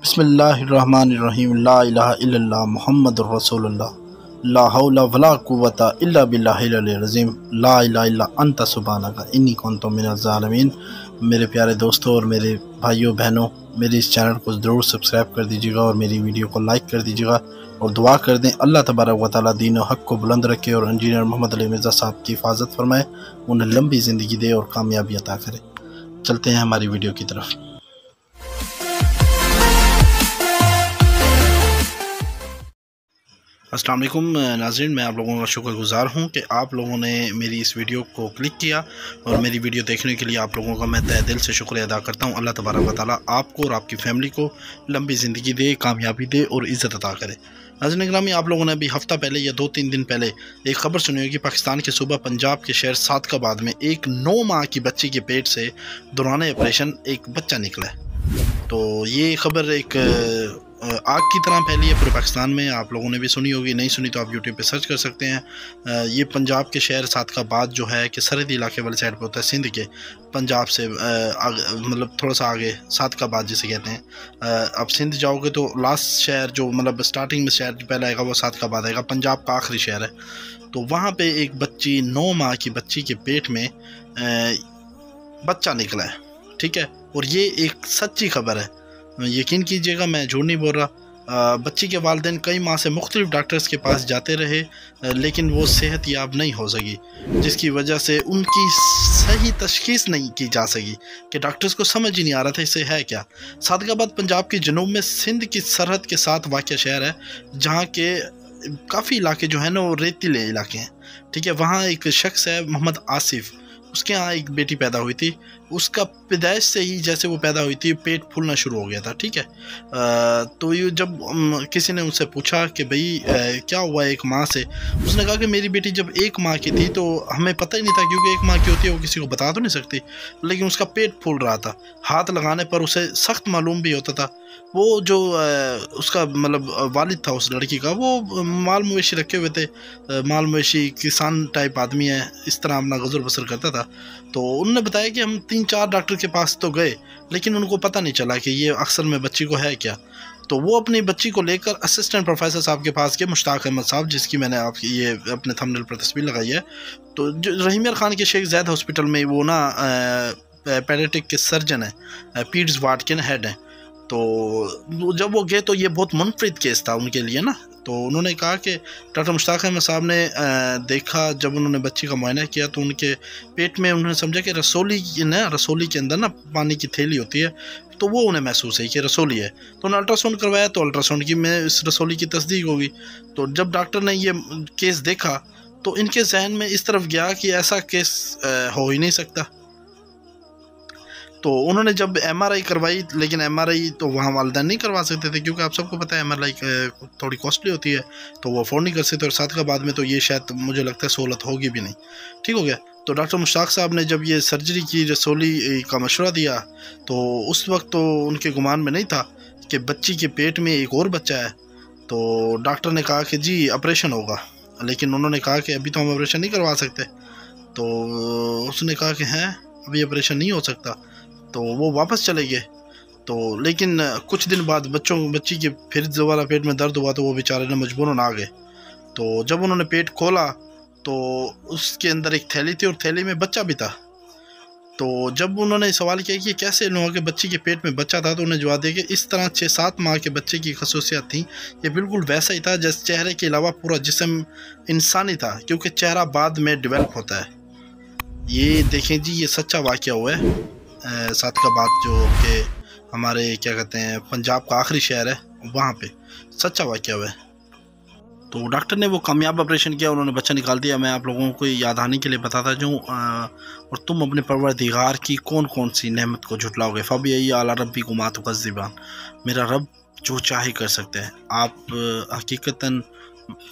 बसमीम ला मोहम्मद रसोल्ला वला क़ुव्वत इल्ला बिल्लाहिल-अज़ीम ला इलाहा इल्ला अंत इन्नी कुन्तु मिनज़-ज़ालिमीन मेरे प्यारे दोस्तों और मेरे भाइयों, बहनों, मेरे इस चैनल को ज़रूर सब्सक्राइब कर दीजिएगा और मेरी वीडियो को लाइक कर दीजिएगा और दुआ कर दें। अल्लाह तबारक व ताली दीन हक़ को बुलंद रखे और इंजीनियर मोहम्मद अली मिर्ज़ा साहब की हिफाजत फरमाए, उन्हें लंबी ज़िंदगी दे और कामयाबी अता करे। चलते हैं हमारी वीडियो की तरफ़। अस्सलाम वालेकुम नाजरीन, मैं आप लोगों का शुक्रगुज़ार हूँ कि आप लोगों ने मेरी इस वीडियो को क्लिक किया और मेरी वीडियो देखने के लिए आप लोगों का मैं तय दिल से शुक्रिया अदा करता हूँ। अल्लाह तबारक ताली आपको और आपकी फ़ैमिली को लंबी ज़िंदगी दे, कामयाबी दे और इज़्ज़त अदा करे। नाजन ग्रामी आप लोगों ने अभी हफ़्ता पहले या दो तीन दिन पहले एक ख़बर सुनी होगी, पाकिस्तान के सूबा पंजाब के शहर सादकाबाद में एक नौ माह की बच्ची के पेट से दौरान ऑपरेशन एक बच्चा निकला है। तो ये ख़बर एक आग की तरह फैली है पूरे पाकिस्तान में। आप लोगों ने भी सुनी होगी, नहीं सुनी तो आप यूट्यूब पे सर्च कर सकते हैं। ये पंजाब के शहर सादकाबाद जो है कि सरहदी इलाके वाले साइड पे होता है सिंध के, पंजाब से मतलब थोड़ा सा आगे सादकाबाद जिसे कहते हैं। अब सिंध जाओगे तो लास्ट शहर जो मतलब स्टार्टिंग में शहर पहले आएगा वो सादकाबाद आएगा, पंजाब का आखिरी शहर है। तो वहाँ पर एक बच्ची, नौ माह की बच्ची के पेट में बच्चा निकला है, ठीक है? और ये एक सच्ची खबर है। यकीन कीजिएगा, मैं झूठ नहीं बोल रहा। बच्ची के वालदेन कई माह से मुख्तलिफ़ डॉक्टर्स के पास जाते रहे लेकिन वो सेहत याब नहीं हो सकी, जिसकी वजह से उनकी सही तशखीस नहीं की जा सकी, कि डॉक्टर्स को समझ ही नहीं आ रहा था इसे है क्या। सादगाबाद पंजाब के जनूब में सिंध की सरहद के साथ वाक़ शहर है, जहाँ के काफ़ी इलाके जो है ना, वो रेतीले इलाके हैं। ठीक है, वहाँ एक शख्स है, मोहम्मद आसिफ। उसके यहाँ एक बेटी पैदा हुई थी। उसका पैदाइश से ही जैसे वो पैदा हुई थी पेट फूलना शुरू हो गया था ठीक है? आ, तो ये जब किसी ने उनसे पूछा कि भाई क्या हुआ एक माँ से? उसने कहा कि मेरी बेटी जब एक माँ की थी तो हमें पता ही नहीं था क्योंकि एक माँ की होती है वो किसी को बता तो नहीं सकती। लेकिन उसका पेट फूल रहा था हाथ लगाने पर उसे सख्त मालूम भी होता था। वो जो उसका मतलब वालिद था उस लड़की का वो माल मवेशी रखे हुए थे। माल मवेशी किसान टाइप आदमी है इस तरह अपना गज़र बसर करता था। तो उन्होंने बताया कि हम तीन चार डॉक्टर के पास तो गए, लेकिन उनको पता नहीं चला कि ये अक्सर में बच्ची को है क्या। तो वो अपनी बच्ची को लेकर असिस्टेंट प्रोफेसर साहब के पास गए, मुश्ताक अहमद साहब, जिसकी मैंने आपकी ये अपने थंबनेल पर तस्वीर लगाई है। तो जो रहीमियर खान के शेख जैद हॉस्पिटल में वो ना पैडेटिक के सर्जन है पीड्स के हेड हैं। तो जब वो गए तो ये बहुत मुनफरद केस था उनके लिए ना। तो उन्होंने कहा कि डॉक्टर मुश्ताक अहमद साहब ने देखा जब उन्होंने बच्ची का मुआयना किया तो उनके पेट में उन्होंने समझा कि रसोली ना, रसोली के अंदर ना पानी की थैली होती है तो वो उन्हें महसूस है कि रसोली है। तो उन्होंने अल्ट्रासाउंड करवाया तो अल्ट्रासाउंड की में इस रसोली की तस्दीक होगी। तो जब डॉक्टर ने ये केस देखा तो इनके जहन में इस तरफ़ गया कि ऐसा केस हो ही नहीं सकता। तो उन्होंने जब एम आर आई करवाई, लेकिन एम आर आई तो वहाँ वालदेन नहीं करवा सकते थे, क्योंकि आप सबको पता है एम आर आई थोड़ी कॉस्टली होती है तो वो अफोर्ड नहीं कर सकते, और साथ का बाद में तो ये शायद मुझे लगता है सहूलत होगी भी नहीं। ठीक हो गया? तो डॉक्टर मुश्ताक साहब ने जब ये सर्जरी की रसोली का मशवरा दिया तो उस वक्त तो उनके गुमान में नहीं था कि बच्ची के पेट में एक और बच्चा है। तो डॉक्टर ने कहा कि जी ऑपरेशन होगा, लेकिन उन्होंने कहा कि अभी तो हम ऑपरेशन नहीं करवा सकते। तो उसने कहा कि हैं, अभी ऑपरेशन नहीं हो सकता। तो वो वापस चले गए। तो लेकिन कुछ दिन बाद बच्चों, बच्ची के फिर दोबारा पेट में दर्द हुआ तो वो बेचारे ने मजबूरन आ गए। तो जब उन्होंने पेट खोला तो उसके अंदर एक थैली थी और थैली में बच्चा भी था। तो जब उन्होंने सवाल किया कि कैसे लोगों के बच्ची के पेट में बच्चा था तो उन्हें जवाब दिया कि इस तरह छः, सात माह के बच्चे की खसूसियात थी। ये बिल्कुल वैसा ही था, जैसे चेहरे के अलावा पूरा जिसम इंसानी था, क्योंकि चेहरा बाद में डेवलप होता है। ये देखें जी, ये सच्चा वाक़ हुआ है। बात जो कि हमारे, क्या कहते हैं, पंजाब का आखिरी शहर है, वहाँ पे सच्चा वाक्य हुआ है। तो डॉक्टर ने वो कामयाब ऑपरेशन किया, उन्होंने बच्चा निकाल दिया। मैं आप लोगों को याद आने के लिए बताता जाऊँ और तुम अपने परवरदिगार की कौन कौन सी नहमत को झुटलाओगे? फ़ब यही आला रबी को मात ज़बान मेरा रब जो चाहे कर सकते हैं। आप हकीकता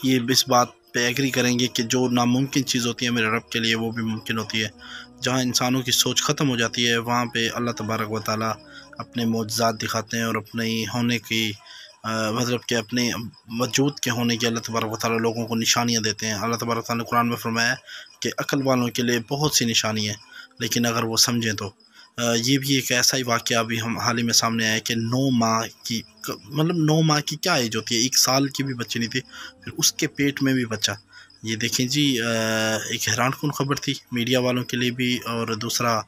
ये इस बात पे एग्री करेंगे कि जो नामुमकिन चीज़ होती है मेरे रब के लिए, वो भी मुमकिन होती है। जहाँ इंसानों की सोच ख़त्म हो जाती है, वहाँ पे अल्लाह तबारक व ताली अपने मोजात दिखाते हैं और अपने होने की मतलब कि अपने वजूद के होने की अल्लाह तबारक ताली लोगों को निशानियाँ देते हैं। अल्लाह तबारक ताली कुरान में फरमाया कि अक्ल वालों के लिए बहुत सी निशानी है, लेकिन अगर वो समझें तो। ये भी एक ऐसा ही वाक्य अभी हम हाल ही में सामने आया कि नौ माह की मतलब नौ माह की क्या एज होती है? एक साल की भी बच्ची नहीं थी, फिर उसके पेट में भी बच्चा। ये देखें जी एक हैरान कन खबर थी मीडिया वालों के लिए भी और दूसरा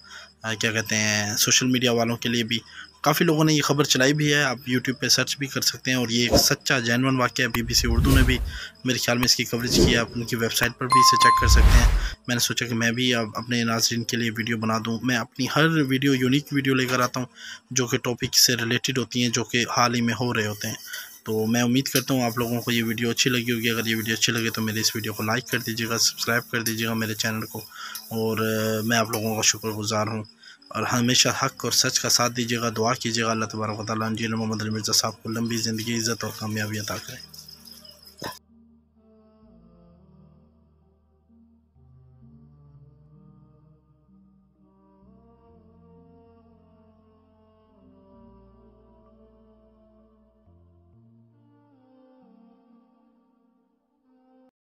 क्या कहते हैं, सोशल मीडिया वालों के लिए भी। काफ़ी लोगों ने ये खबर चलाई भी है। आप यूट्यूब पे सर्च भी कर सकते हैं और ये एक सच्चा जैनवन वाक्य है। बीबीसी उर्दू ने भी मेरे ख्याल में इसकी कवरेज की है। आप उनकी वेबसाइट पर भी इसे चेक कर सकते हैं। मैंने सोचा कि मैं भी अब अपने नाजरन के लिए वीडियो बना दूँ। मैं अपनी हर वीडियो यूनिक वीडियो लेकर आता हूँ, जो कि टॉपिक से रिलेटेड होती हैं, जो कि हाल ही में हो रहे होते हैं। तो मैं उम्मीद करता हूँ आप लोगों को ये वीडियो अच्छी लगी होगी। अगर ये वीडियो अच्छी लगे तो मेरे इस वीडियो को लाइक कर दीजिएगा सब्सक्राइब कर दीजिएगा मेरे चैनल को। और मैं आप लोगों का शुक्रगुजार हूँ। और हमेशा हक और सच का साथ दीजिएगा, दुआ कीजिएगा। अल्लाह तबारक ताली मोहम्मद मिर्ज़ा साहब को लंबी ज़िंदगी, इज़्ज़त और कामयाबी अता करें।